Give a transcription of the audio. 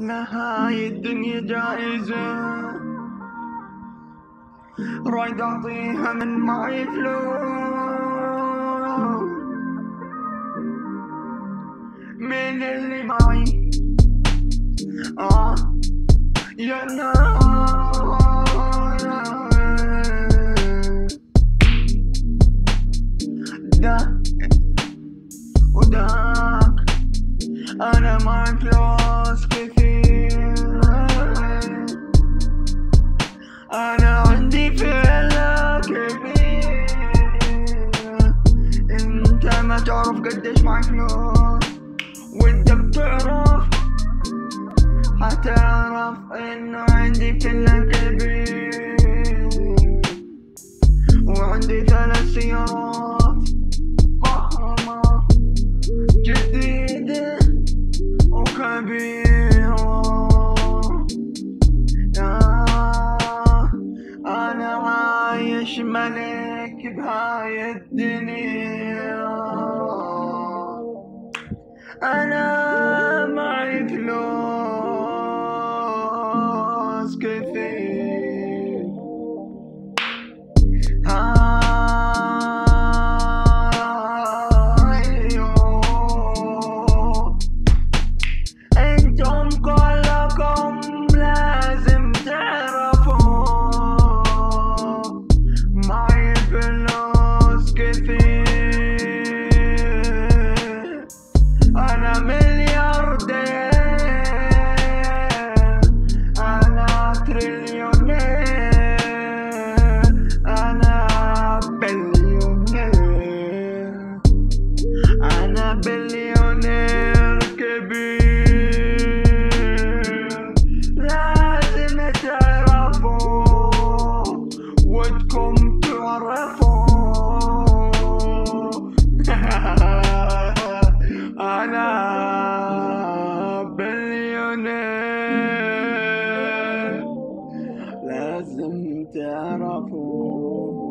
لهاي الدنيا جائزة. رايد أعطيها من معي فلوس. من اللي معي. آه يا نار ده وداك أنا معي فلوس. كثير أنا عندي فيلا كبير. أنت ما تعرف قديش معي فلوس ودك تعرف حتعرف إنه عندي فيلا كبير. وعندي ثلاث سيارات. عايش ملك بهاي الدنيا. أنا بدكم تعرفوا أنا بليونير لازم تعرفوا